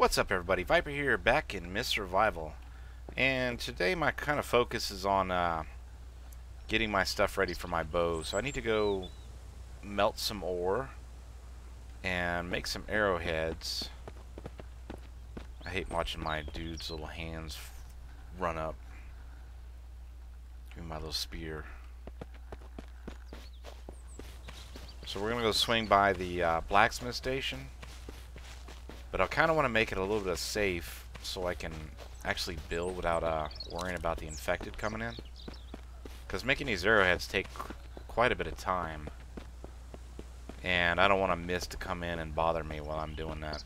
What's up everybody, Viper here, back in Mist Survival. And today my kind of focus is on uh, getting my stuff ready for my bow. So I need to go melt some ore and make some arrowheads. I hate watching my dude's little hands run up. Give me my little spear. So we're going to go swing by the uh, blacksmith station. But I kind of want to make it a little bit safe so I can actually build without uh, worrying about the infected coming in. Because making these arrowheads take quite a bit of time. And I don't want a mist to come in and bother me while I'm doing that.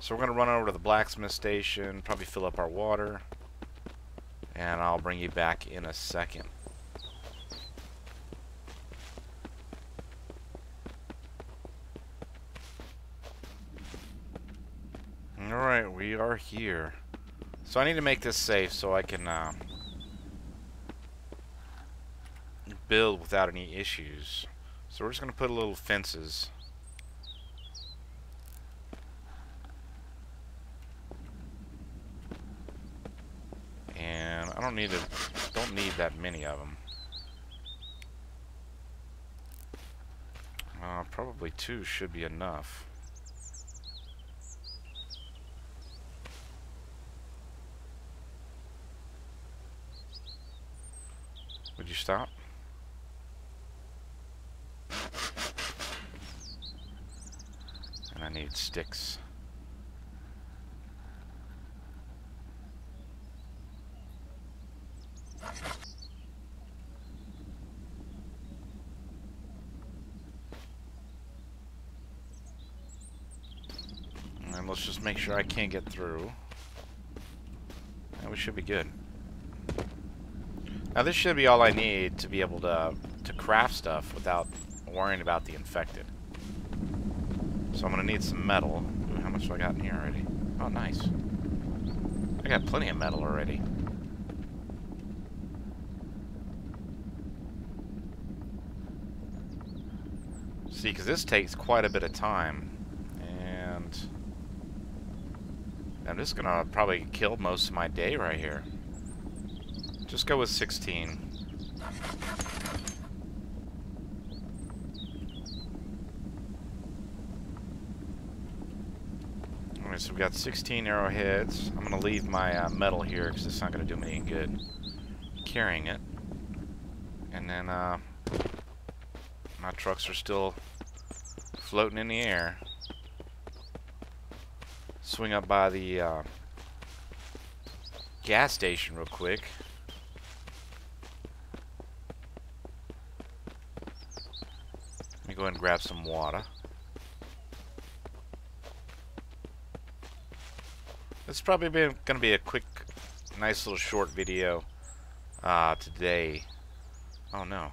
So we're going to run over to the blacksmith station, probably fill up our water. And I'll bring you back in a second. Alright, we are here. So I need to make this safe so I can uh, build without any issues. So we're just going to put a little fences. And I don't need to, don't need that many of them. Uh, probably two should be enough. Stop? And I need sticks. And let's just make sure I can't get through. And we should be good. Now this should be all I need to be able to, to craft stuff without worrying about the infected. So I'm going to need some metal. How much do I got in here already? Oh, nice. I got plenty of metal already. See, because this takes quite a bit of time. And I'm just going to probably kill most of my day right here. Just go with 16. Alright, so we've got 16 arrowheads. I'm going to leave my uh, metal here because it's not going to do me any good carrying it. And then uh, my trucks are still floating in the air. Swing up by the uh, gas station real quick. Go ahead and grab some water. Is probably going to be a quick, nice little short video uh, today. Oh no.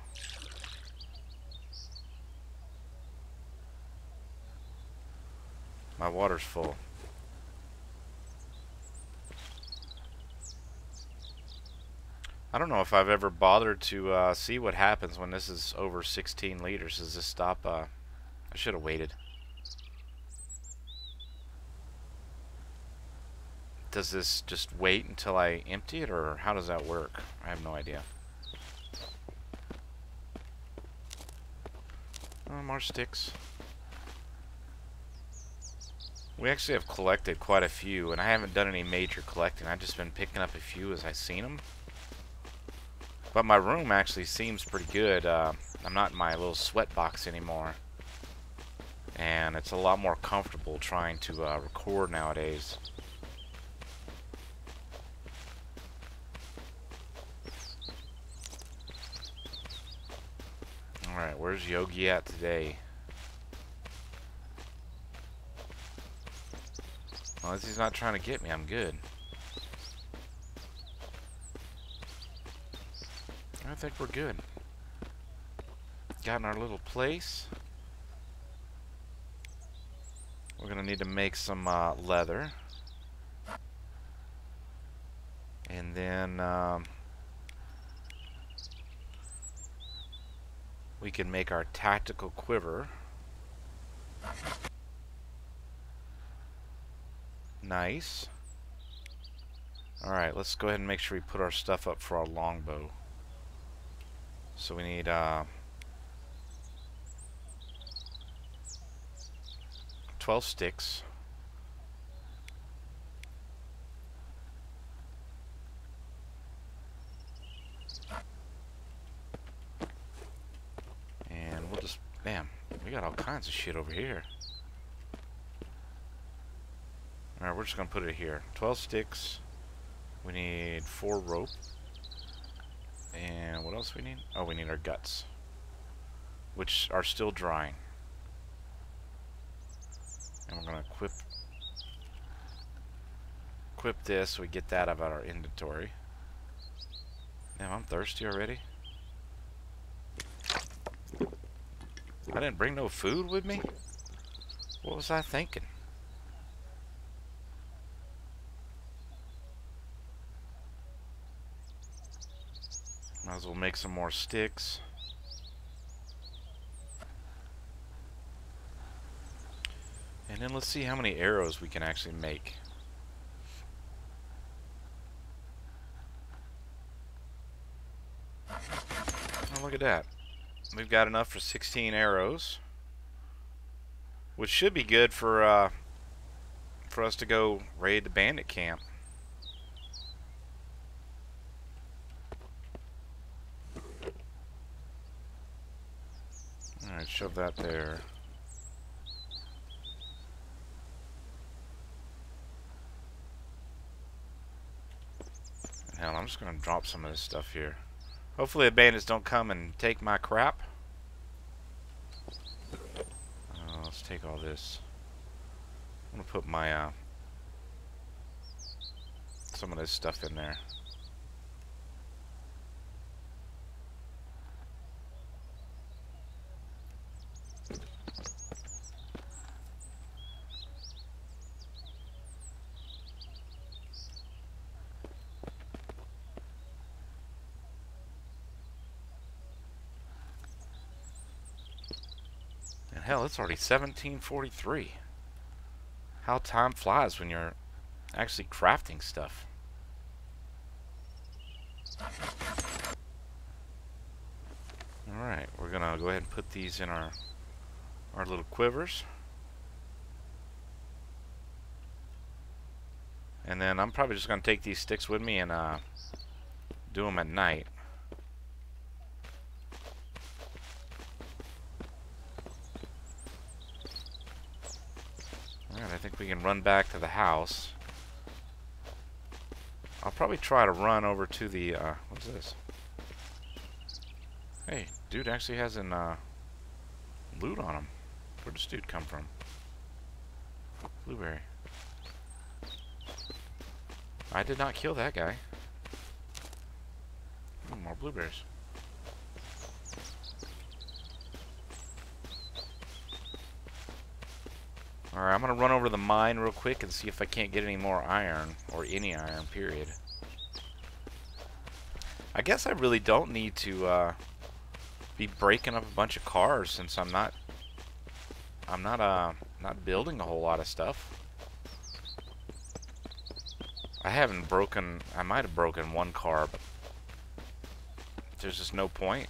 My water's full. I don't know if I've ever bothered to uh, see what happens when this is over 16 liters. Does this stop? Uh, I should have waited. Does this just wait until I empty it, or how does that work? I have no idea. Oh, more sticks. We actually have collected quite a few, and I haven't done any major collecting. I've just been picking up a few as I've seen them. But my room actually seems pretty good. Uh, I'm not in my little sweat box anymore. And it's a lot more comfortable trying to uh, record nowadays. Alright, where's Yogi at today? As he's not trying to get me, I'm good. I think we're good. Got in our little place. We're going to need to make some uh, leather. And then um, we can make our tactical quiver. Nice. Alright, let's go ahead and make sure we put our stuff up for our longbow. So we need uh, 12 sticks. And we'll just, bam, we got all kinds of shit over here. Alright, we're just going to put it here. 12 sticks. We need 4 rope. And what else we need? Oh, we need our guts. Which are still drying. And we're going to equip equip this we get that out of our inventory. Damn, I'm thirsty already. I didn't bring no food with me? What was I thinking? Might as well make some more sticks. And then let's see how many arrows we can actually make. Oh, look at that. We've got enough for 16 arrows. Which should be good for uh, for us to go raid the bandit camp. Alright, shove that there. Hell, I'm just gonna drop some of this stuff here. Hopefully the bandits don't come and take my crap. Uh, let's take all this. I'm gonna put my uh, some of this stuff in there. Hell, it's already 1743. How time flies when you're actually crafting stuff. Alright, we're gonna go ahead and put these in our our little quivers. And then I'm probably just gonna take these sticks with me and uh, do them at night. Think we can run back to the house. I'll probably try to run over to the, uh, what's this? Hey, dude actually has an, uh, loot on him. Where'd this dude come from? Blueberry. I did not kill that guy. Ooh, more blueberries. Alright, I'm going to run over the mine real quick and see if I can't get any more iron, or any iron, period. I guess I really don't need to uh, be breaking up a bunch of cars since I'm not I'm not uh not building a whole lot of stuff. I haven't broken I might have broken one car, but there's just no point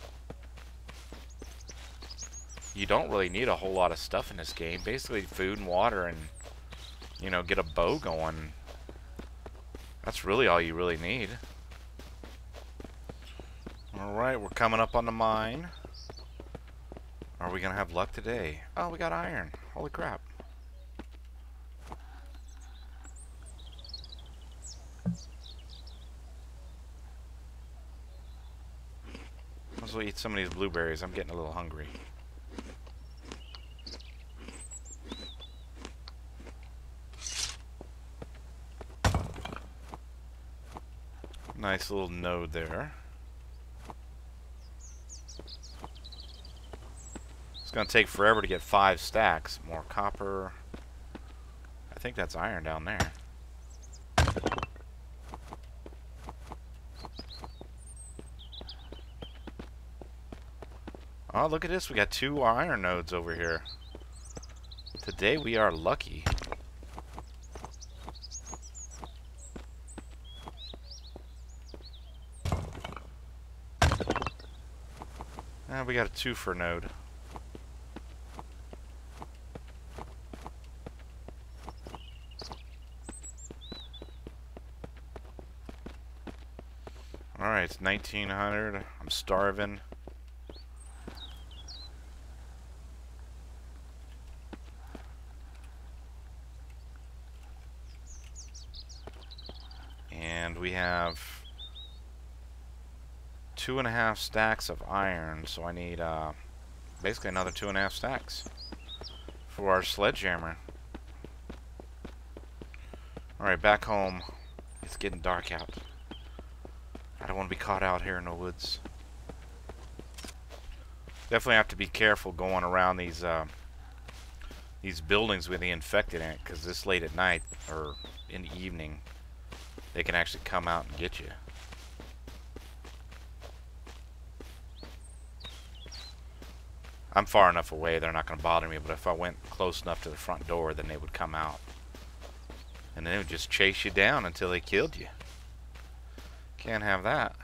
you don't really need a whole lot of stuff in this game. Basically food and water and, you know, get a bow going. That's really all you really need. Alright, we're coming up on the mine. Are we going to have luck today? Oh, we got iron. Holy crap. Let's eat some of these blueberries. I'm getting a little hungry. Nice little node there. It's going to take forever to get five stacks. More copper. I think that's iron down there. Oh, look at this. We got two iron nodes over here. Today we are lucky. We got a two for node. Alright, it's 1900. I'm starving. And we have two and a half stacks of iron, so I need uh, basically another two and a half stacks for our sledgehammer. Alright, back home. It's getting dark out. I don't want to be caught out here in the woods. Definitely have to be careful going around these uh, these buildings with the infected in it, because this late at night or in the evening, they can actually come out and get you. I'm far enough away, they're not going to bother me, but if I went close enough to the front door, then they would come out. And then they would just chase you down until they killed you. Can't have that.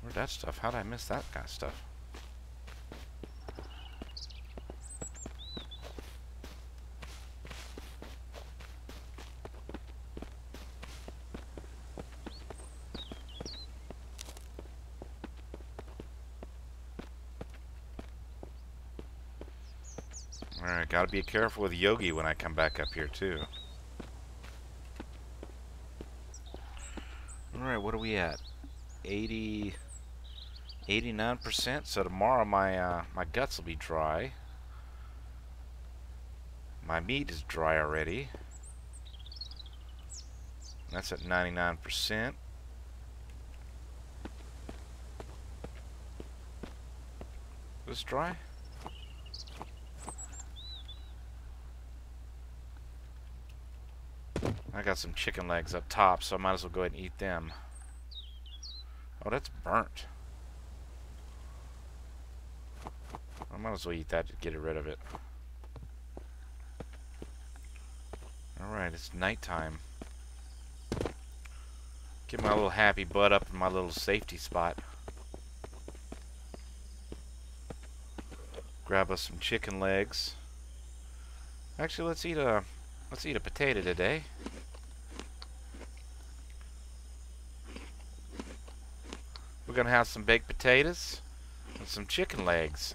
Where'd that stuff? How'd I miss that kind of stuff? Alright, gotta be careful with Yogi when I come back up here too. Alright, what are we at? 80... 89%, so tomorrow my, uh, my guts will be dry. My meat is dry already. That's at 99%. This dry? I got some chicken legs up top, so I might as well go ahead and eat them. Oh, that's burnt. I might as well eat that to get rid of it. Alright, it's nighttime. Get my little happy butt up in my little safety spot. Grab us some chicken legs. Actually, let's eat a let's eat a potato today. We're going to have some baked potatoes and some chicken legs.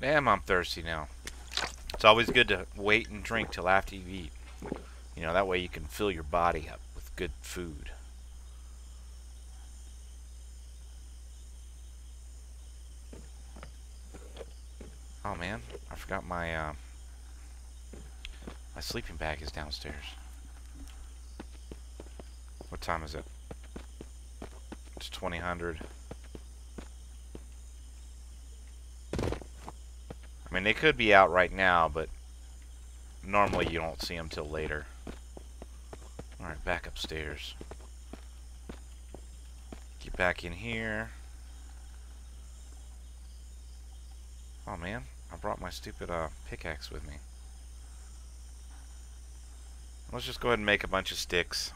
Damn, I'm thirsty now. It's always good to wait and drink till after you eat. You know, that way you can fill your body up with good food. Oh man, I forgot my uh, my sleeping bag is downstairs. What time is it? It's 2000. I mean, they could be out right now, but normally you don't see them till later. Alright, back upstairs. Get back in here. Oh man, I brought my stupid uh, pickaxe with me. Let's just go ahead and make a bunch of sticks.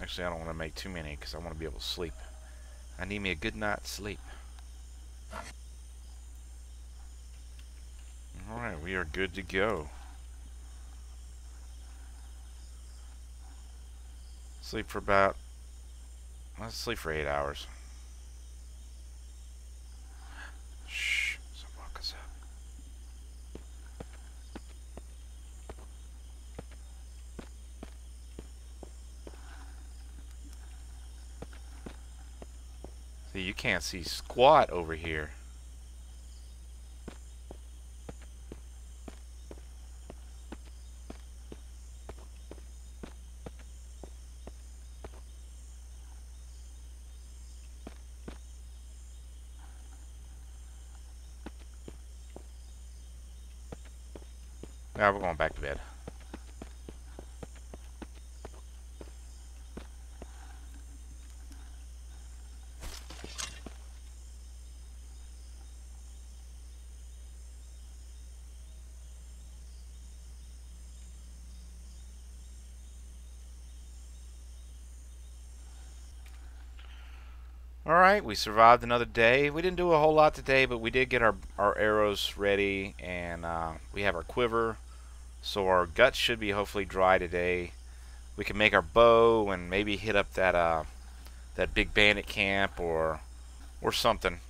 Actually, I don't want to make too many because I want to be able to sleep. I need me a good night's sleep. Alright, we are good to go. Sleep for about... Let's sleep for eight hours. See, you can't see squat over here. Now we're going back to bed. Alright, we survived another day. We didn't do a whole lot today, but we did get our, our arrows ready, and uh, we have our quiver. So our guts should be hopefully dry today. We can make our bow and maybe hit up that uh, that big bandit camp or or something.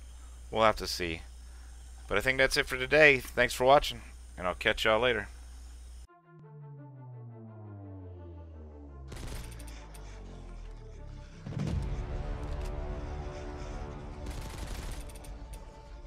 We'll have to see. But I think that's it for today. Thanks for watching, and I'll catch y'all later.